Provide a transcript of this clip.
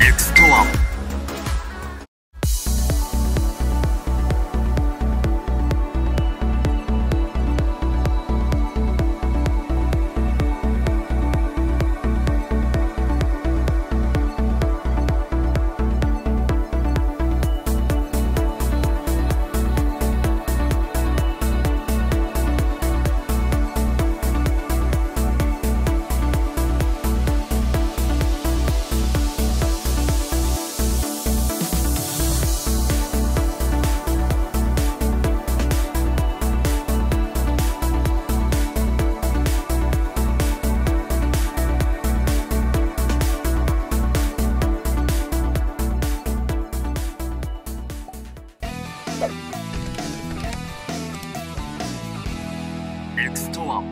It's とはエクストワ